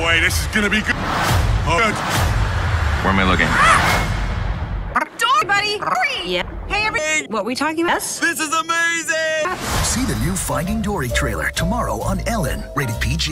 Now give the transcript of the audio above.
boy, this is gonna be good. Oh, good. Where am I looking? Dory, buddy. Yeah. Hey, everybody. What we talking about? This is amazing! See the new Finding Dory trailer tomorrow on Ellen, rated PG.